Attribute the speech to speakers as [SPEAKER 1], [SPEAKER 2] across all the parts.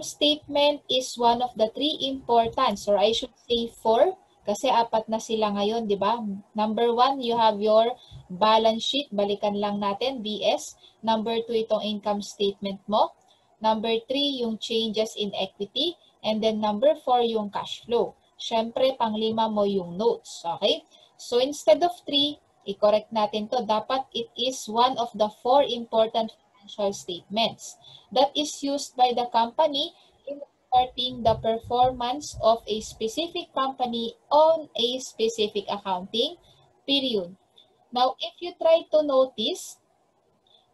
[SPEAKER 1] income statement is one of the three importance, or I should say four, kasi apat na sila ngayon, di ba? Number one, you have your balance sheet. Balikan lang natin, BS. Number two, itong income statement mo. Number three, yung changes in equity. And then number four, yung cash flow. Siyempre, panglima mo yung notes. Okay? So instead of three, i-correct natin to. Dapat it is one of the four important financial statements that is used by the company in reporting the performance of a specific company on a specific accounting period. Now, if you try to notice,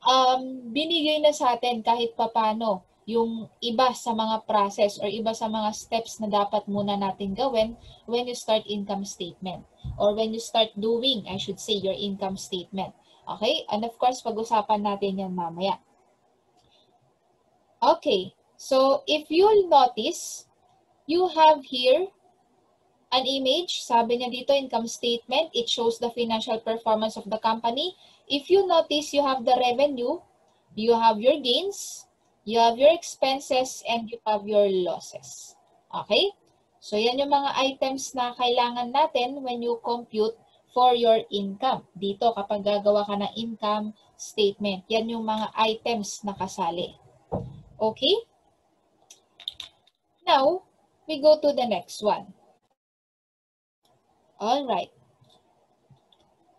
[SPEAKER 1] um, binigay na sa atin kahit papano yung iba sa mga process or iba sa mga steps na dapat muna natin gawin when you start income statement or when you start doing, I should say, your income statement. Okay? And of course, pag-usapan natin yan mamaya. Okay, so if you'll notice, you have here an image. Sabi niya dito, income statement. It shows the financial performance of the company. If you notice, you have the revenue, you have your gains, you have your expenses, and you have your losses. Okay? So yan yung mga items na kailangan natin when you compute for your income. Dito, kapag gagawa ka ng income statement, yan yung mga items na kasali. Okay? Now, we go to the next one. All right.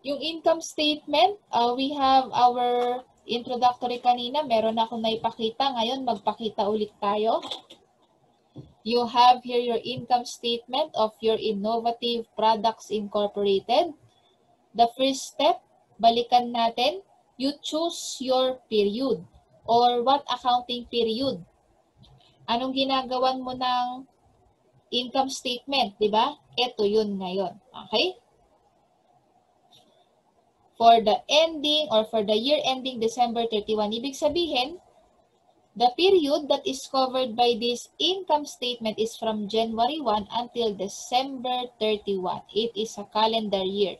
[SPEAKER 1] Yung income statement, uh, we have our introductory kanina. Meron akong naipakita. Ngayon, magpakita ulit tayo. You have here your income statement of your Innovative Products Incorporated. The first step, balikan natin, you choose your period or what accounting period? Anong ginagawan mo ng income statement, di ba? Ito yun ngayon. Okay? For the ending or for the year ending December 31, ibig sabihin, the period that is covered by this income statement is from January 1 until December 31. It is a calendar year.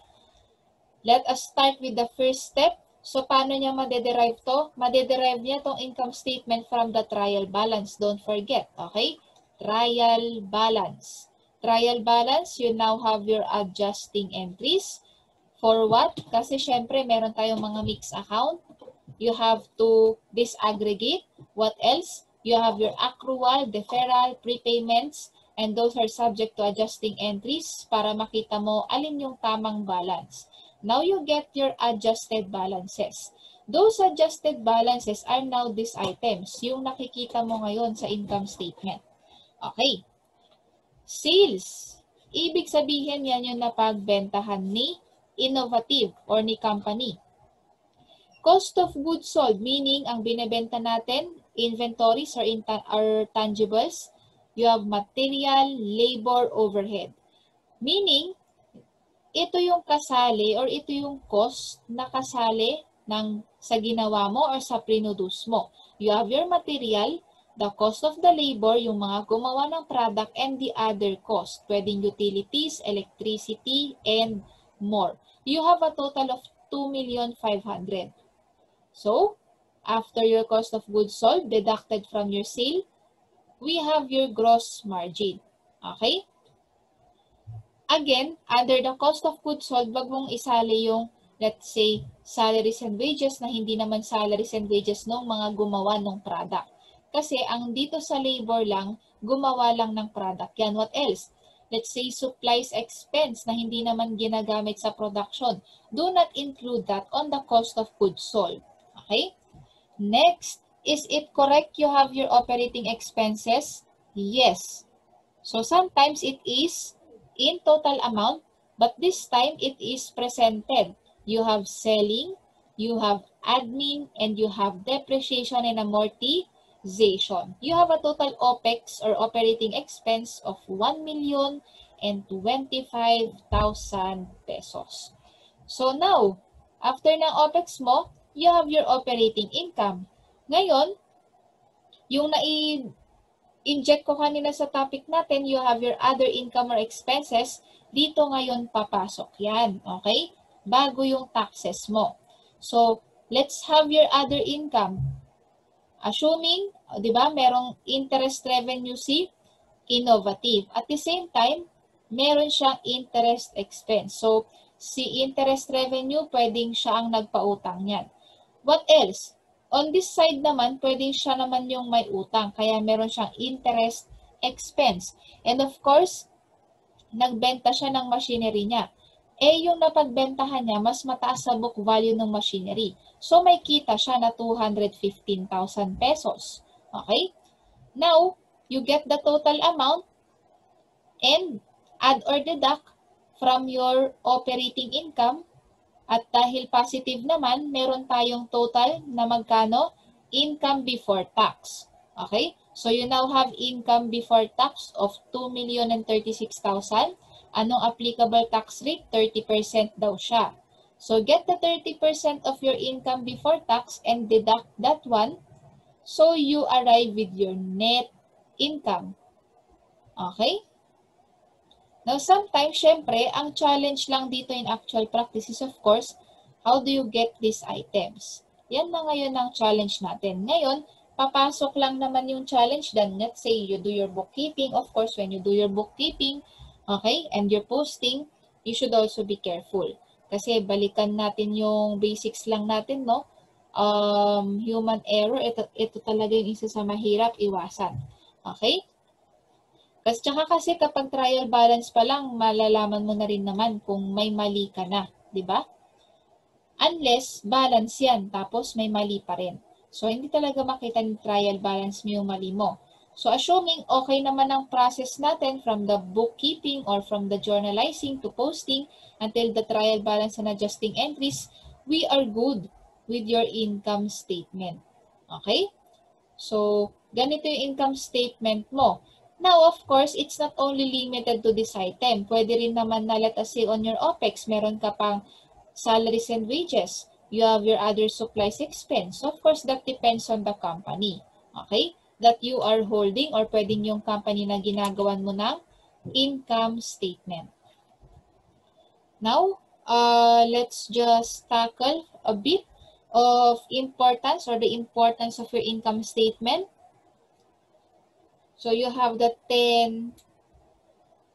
[SPEAKER 1] Let us start with the first step, So, paano niya madederive to? Madederive niya tong income statement from the trial balance. Don't forget, okay? Trial balance. Trial balance, you now have your adjusting entries. For what? Kasi syempre, meron tayong mga mixed account. You have to disaggregate. What else? You have your accrual, deferral, prepayments, and those are subject to adjusting entries para makita mo alin yung tamang balance. Now you get your adjusted balances. Those adjusted balances are now these items, yung nakikita mo ngayon sa income statement. Okay. Sales. Ibig sabihin yan yung napagbentahan ni innovative or ni company. Cost of goods sold, meaning ang binebenta natin, inventories or, or tangibles, you have material, labor, overhead. Meaning, ito yung kasali or ito yung cost na kasali ng sa ginawa mo or sa produce mo. You have your material, the cost of the labor, yung mga gumawa ng product, and the other cost. Pwedeng utilities, electricity, and more. You have a total of 2,500,000. So, after your cost of goods sold deducted from your sale, we have your gross margin. Okay? Again, under the cost of goods sold, wag mong isali yung, let's say, salaries and wages na hindi naman salaries and wages ng mga gumawa ng product. Kasi ang dito sa labor lang, gumawa lang ng product. Yan, what else? Let's say supplies expense na hindi naman ginagamit sa production. Do not include that on the cost of goods sold. Okay? Next, is it correct you have your operating expenses? Yes. So sometimes it is in total amount, but this time it is presented. You have selling, you have admin, and you have depreciation and amortization. You have a total OPEX or operating expense of 1 million and 25,000 pesos. So now, after ng OPEX mo, you have your operating income. Ngayon, yung nai inject ko kanina sa topic natin, you have your other income or expenses, dito ngayon papasok yan. Okay? Bago yung taxes mo. So, let's have your other income. Assuming, o, di ba, merong interest revenue si innovative. At the same time, meron siyang interest expense. So, si interest revenue, pwedeng siya ang nagpautang niyan. What else? On this side naman, pwedeng siya naman yung may utang. Kaya meron siyang interest expense. And of course, nagbenta siya ng machinery niya. Eh, yung napagbentahan niya, mas mataas sa book value ng machinery. So, may kita siya na 215,000 pesos. Okay? Now, you get the total amount and add or deduct from your operating income. At dahil positive naman, meron tayong total na magkano? Income before tax. Okay? So you now have income before tax of 2,036,000. Anong applicable tax rate? 30% daw siya. So get the 30% of your income before tax and deduct that one. So you arrive with your net income. Okay? Now, sometimes, syempre, ang challenge lang dito in actual practice is, of course, how do you get these items? Yan na ngayon ang challenge natin. Ngayon, papasok lang naman yung challenge then let's say you do your bookkeeping. Of course, when you do your bookkeeping, okay, and you're posting, you should also be careful. Kasi balikan natin yung basics lang natin, no? Um, human error, ito, ito talaga yung isa sa mahirap iwasan. Okay? Kasi tsaka kasi kapag trial balance pa lang, malalaman mo na rin naman kung may mali ka na, di ba? Unless balance yan, tapos may mali pa rin. So, hindi talaga makita ni trial balance mo yung mali mo. So, assuming okay naman ang process natin from the bookkeeping or from the journalizing to posting until the trial balance and adjusting entries, we are good with your income statement. Okay? So, ganito yung income statement mo. Now, of course, it's not only limited to this item. Pwede rin naman na let us say on your OPEX, meron ka pang salaries and wages. You have your other supplies expense. Of course, that depends on the company. Okay? That you are holding or pwedeng yung company na ginagawan mo ng income statement. Now, uh, let's just tackle a bit of importance or the importance of your income statement. So you have the 10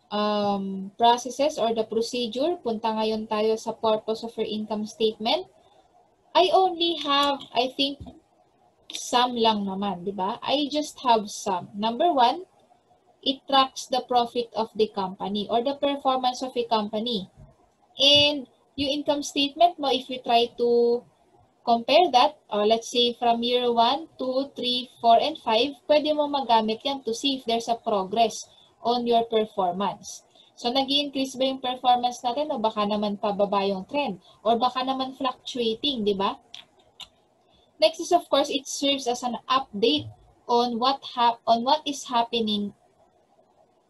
[SPEAKER 1] um, processes or the procedure. Punta ngayon tayo sa purpose of your income statement. I only have, I think, some lang naman, di ba? I just have some. Number one, it tracks the profit of the company or the performance of a company. And yung income statement mo, if you try to compare that, or let's say from year 1, 2, 3, 4, and 5, pwede mo magamit yan to see if there's a progress on your performance. So, nag increase ba yung performance natin o baka naman pababa yung trend? Or baka naman fluctuating, di ba? Next is, of course, it serves as an update on what hap on what is happening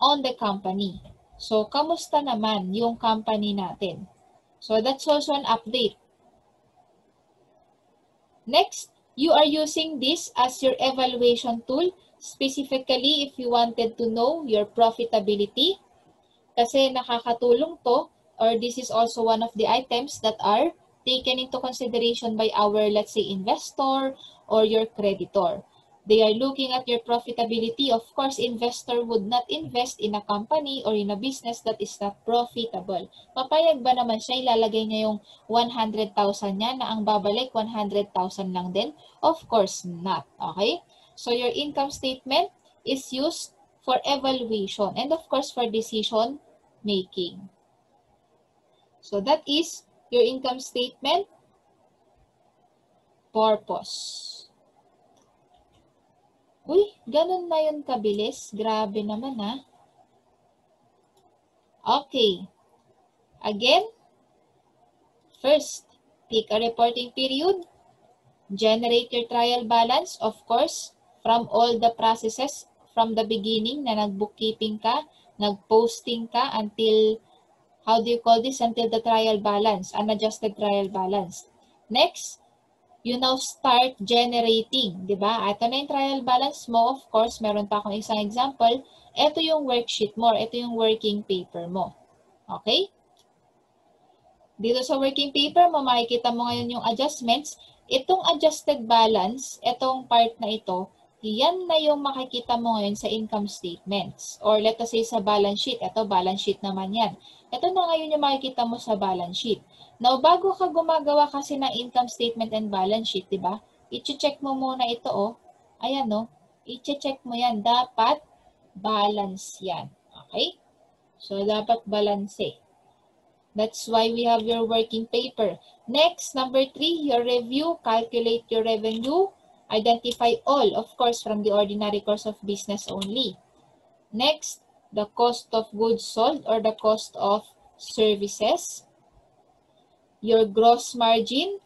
[SPEAKER 1] on the company. So, kamusta naman yung company natin? So, that's also an update. Next, you are using this as your evaluation tool, specifically if you wanted to know your profitability. Kasi nakakatulong to, or this is also one of the items that are taken into consideration by our, let's say, investor or your creditor. They are looking at your profitability. Of course, investor would not invest in a company or in a business that is not profitable. Papayag ba naman siya, ilalagay niya yung 100,000 niya na ang babalik 100,000 lang din? Of course not. Okay? So, your income statement is used for evaluation and of course for decision making. So, that is your income statement purpose. Uy, ganun na yun kabilis. Grabe naman ha. Okay. Again, first, pick a reporting period. Generate your trial balance, of course, from all the processes from the beginning na nag-bookkeeping ka, nag-posting ka until, how do you call this, until the trial balance, unadjusted trial balance. Next, you now start generating, di ba? Ito na yung trial balance mo. Of course, meron pa akong isang example. Ito yung worksheet mo. Ito yung working paper mo. Okay? Dito sa working paper mo, makikita mo ngayon yung adjustments. Itong adjusted balance, itong part na ito, yan na yung makikita mo ngayon sa income statements. Or let us say sa balance sheet. Ito, balance sheet naman yan. Ito na ngayon yung makikita mo sa balance sheet. Now, bago ka gumagawa kasi ng income statement and balance sheet, di ba? I-check mo muna ito, oh. Ayan, no? I-check mo yan. Dapat balance yan. Okay? So, dapat balance eh. That's why we have your working paper. Next, number three, your review. Calculate your revenue. Identify all, of course, from the ordinary course of business only. Next, the cost of goods sold or the cost of services. Your gross margin.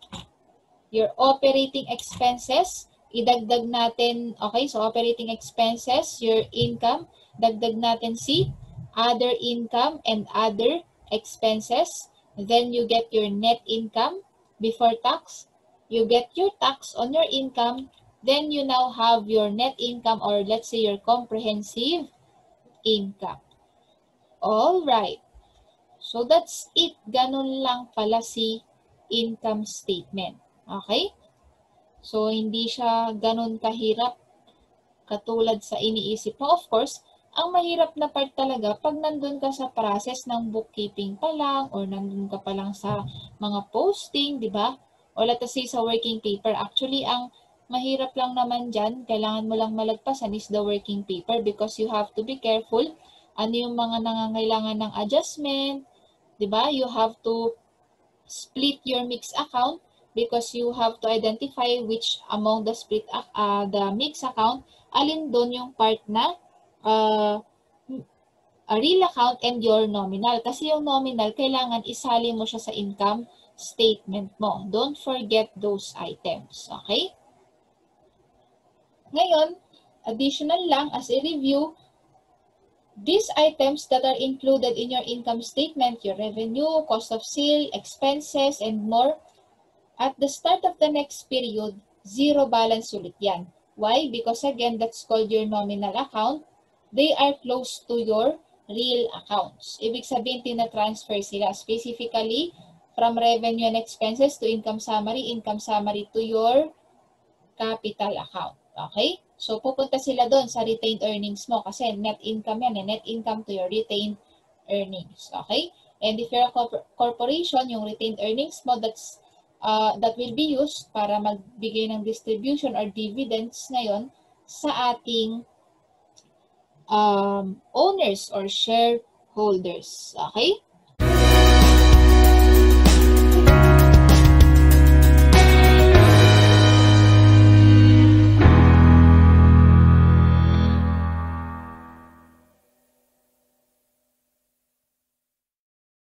[SPEAKER 1] Your operating expenses. Idagdag natin, okay, so operating expenses, your income. Dagdag natin si other income and other expenses. Then you get your net income before tax. You get your tax on your income. Then you now have your net income or let's say your comprehensive income. All right. So that's it. Ganun lang pala si income statement. Okay? So hindi siya ganun kahirap katulad sa iniisip mo. Of course, ang mahirap na part talaga pag nandun ka sa process ng bookkeeping pa lang or nandun ka pa lang sa mga posting, di ba? O let us say sa working paper. Actually, ang mahirap lang naman dyan, kailangan mo lang malagpasan is the working paper because you have to be careful. Ano yung mga nangangailangan ng adjustment, di ba? You have to split your mix account because you have to identify which among the split uh, the mix account alin doon yung part na uh, a real account and your nominal. Kasi yung nominal, kailangan isali mo siya sa income statement mo. Don't forget those items. Okay? Ngayon, additional lang as a review, these items that are included in your income statement, your revenue, cost of sale, expenses, and more, at the start of the next period, zero balance ulit yan. Why? Because again, that's called your nominal account they are close to your real accounts. Ibig sabihin, tina-transfer sila specifically from revenue and expenses to income summary, income summary to your capital account. Okay? So, pupunta sila doon sa retained earnings mo kasi net income yan, eh, net income to your retained earnings. Okay? And if you're a corporation, yung retained earnings mo, that's, uh, that will be used para magbigay ng distribution or dividends ngayon sa ating um, owners or shareholders. Okay?